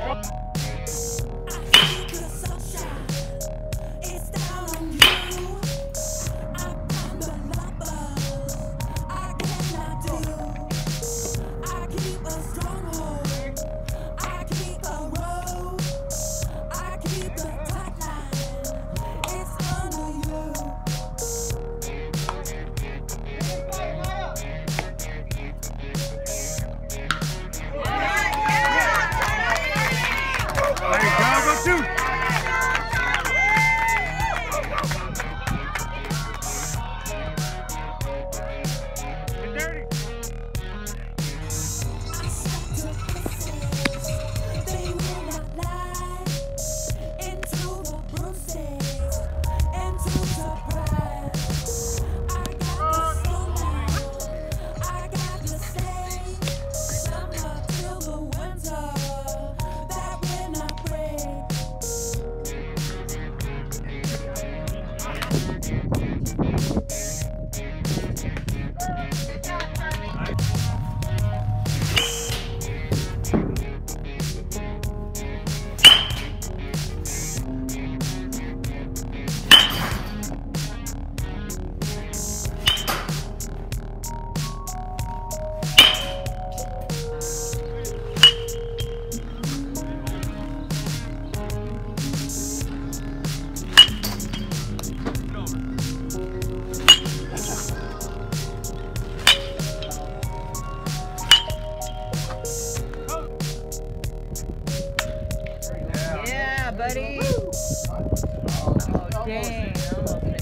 Oh. Oh, dang.